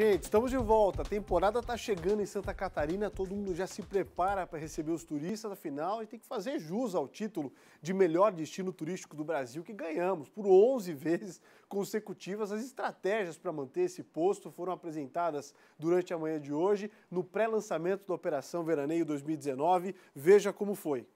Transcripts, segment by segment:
Gente, estamos de volta. A temporada está chegando em Santa Catarina, todo mundo já se prepara para receber os turistas, afinal, e tem que fazer jus ao título de melhor destino turístico do Brasil que ganhamos por 11 vezes consecutivas. As estratégias para manter esse posto foram apresentadas durante a manhã de hoje no pré-lançamento da Operação Veraneio 2019. Veja como foi.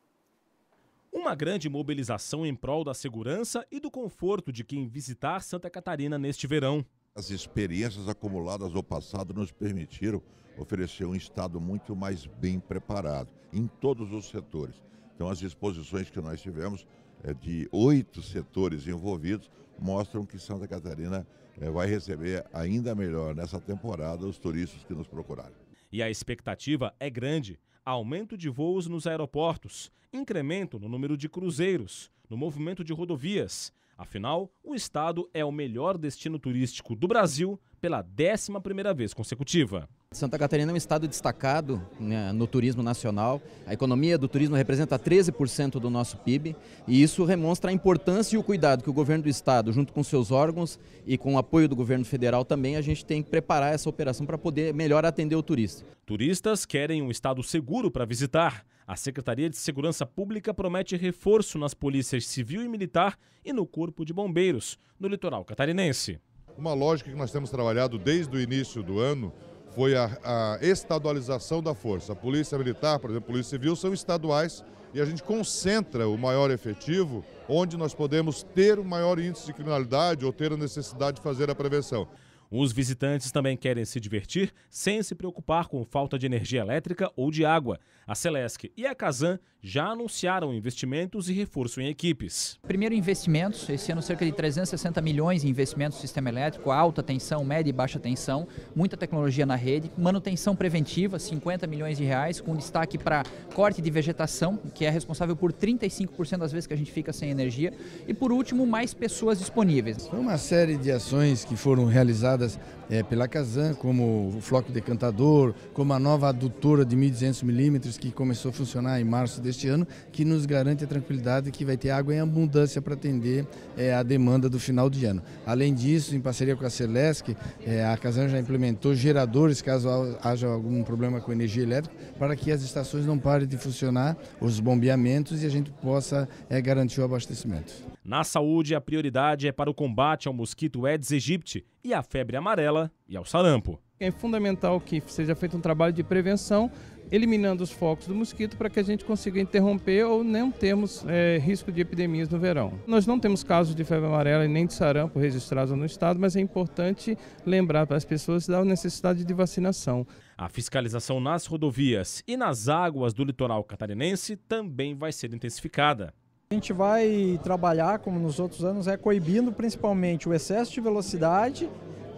Uma grande mobilização em prol da segurança e do conforto de quem visitar Santa Catarina neste verão. As experiências acumuladas no passado nos permitiram oferecer um Estado muito mais bem preparado em todos os setores. Então, as exposições que nós tivemos é, de oito setores envolvidos mostram que Santa Catarina é, vai receber ainda melhor nessa temporada os turistas que nos procuraram. E a expectativa é grande. Aumento de voos nos aeroportos, incremento no número de cruzeiros, no movimento de rodovias Afinal, o estado é o melhor destino turístico do Brasil pela 11ª vez consecutiva. Santa Catarina é um estado destacado né, no turismo nacional. A economia do turismo representa 13% do nosso PIB e isso demonstra a importância e o cuidado que o governo do estado, junto com seus órgãos e com o apoio do governo federal também, a gente tem que preparar essa operação para poder melhor atender o turista. Turistas querem um estado seguro para visitar. A Secretaria de Segurança Pública promete reforço nas polícias civil e militar e no Corpo de Bombeiros, no litoral catarinense. Uma lógica que nós temos trabalhado desde o início do ano foi a, a estadualização da força. A Polícia Militar, por exemplo, a Polícia Civil são estaduais e a gente concentra o maior efetivo onde nós podemos ter o maior índice de criminalidade ou ter a necessidade de fazer a prevenção. Os visitantes também querem se divertir sem se preocupar com falta de energia elétrica ou de água. A Celesc e a Casan já anunciaram investimentos e reforço em equipes. Primeiro, investimentos. Esse ano, cerca de 360 milhões em investimentos no sistema elétrico, alta tensão, média e baixa tensão, muita tecnologia na rede. Manutenção preventiva, 50 milhões de reais, com destaque para corte de vegetação, que é responsável por 35% das vezes que a gente fica sem energia. E, por último, mais pessoas disponíveis. Foi uma série de ações que foram realizadas é, pela Casan, como o floco decantador, como a nova adutora de 1.200 milímetros que começou a funcionar em março deste ano, que nos garante a tranquilidade que vai ter água em abundância para atender é, a demanda do final de ano. Além disso, em parceria com a Celesc, é, a Casan já implementou geradores caso haja algum problema com energia elétrica, para que as estações não parem de funcionar, os bombeamentos e a gente possa é, garantir o abastecimento. Na saúde, a prioridade é para o combate ao mosquito Aedes aegypti e à febre amarela e ao sarampo. É fundamental que seja feito um trabalho de prevenção, eliminando os focos do mosquito para que a gente consiga interromper ou não termos é, risco de epidemias no verão. Nós não temos casos de febre amarela e nem de sarampo registrados no estado, mas é importante lembrar para as pessoas da necessidade de vacinação. A fiscalização nas rodovias e nas águas do litoral catarinense também vai ser intensificada. A gente vai trabalhar, como nos outros anos, é coibindo principalmente o excesso de velocidade,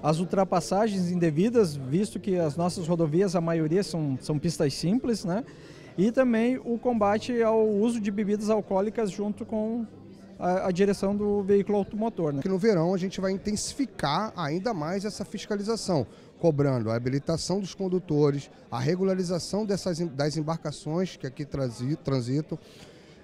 as ultrapassagens indevidas, visto que as nossas rodovias, a maioria são, são pistas simples, né? E também o combate ao uso de bebidas alcoólicas junto com a, a, direção do veículo automotor. Né? Que no verão a gente vai intensificar ainda mais essa fiscalização, cobrando a habilitação dos condutores, a regularização dessas, das embarcações que aqui transitam,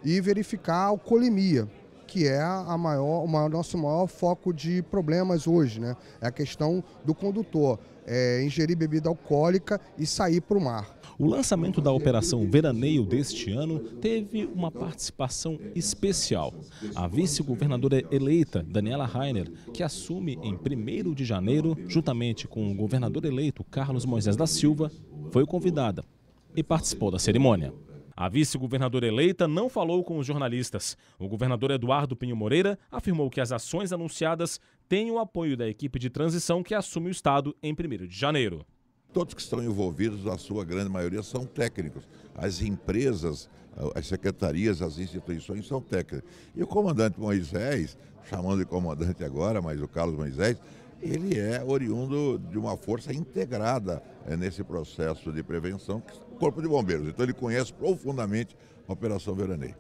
e verificar a alcoolemia, que é a maior, o nosso maior foco de problemas hoje, né? É a questão do condutor é, ingerir bebida alcoólica e sair para o mar. O lançamento da Operação Veraneio deste ano teve uma participação especial. A vice-governadora eleita, Daniela Rainer, que assume em 1 de janeiro, juntamente com o governador eleito, Carlos Moisés da Silva, foi convidada e participou da cerimônia. A vice-governadora eleita não falou com os jornalistas. O governador Eduardo Pinho Moreira afirmou que as ações anunciadas têm o apoio da equipe de transição que assume o Estado em 1 de janeiro. Todos que estão envolvidos, a sua grande maioria, são técnicos. As empresas, as secretarias, as instituições são técnicas. E o comandante Moisés, chamando de comandante agora, mas o Carlos Moisés, ele é oriundo de uma força integrada é, nesse processo de prevenção, que Corpo de Bombeiros. Então ele conhece profundamente a Operação Veraneio.